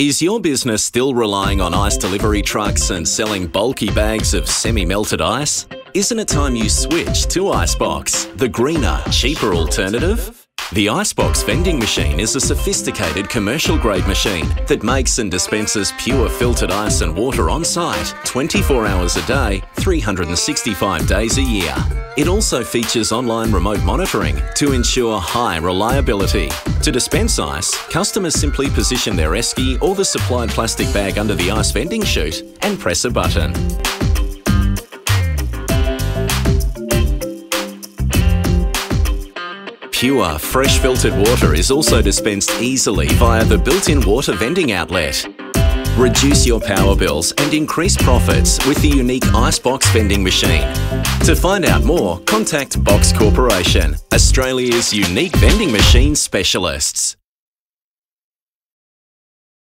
Is your business still relying on ice delivery trucks and selling bulky bags of semi-melted ice? Isn't it time you switch to Icebox, the greener, cheaper alternative? The Icebox vending machine is a sophisticated commercial grade machine that makes and dispenses pure filtered ice and water on site 24 hours a day, 365 days a year. It also features online remote monitoring to ensure high reliability. To dispense ice, customers simply position their esky or the supplied plastic bag under the ice vending chute and press a button. Pure, fresh filtered water is also dispensed easily via the built-in water vending outlet. Reduce your power bills and increase profits with the unique Icebox vending machine. To find out more, contact Box Corporation, Australia's unique vending machine specialists.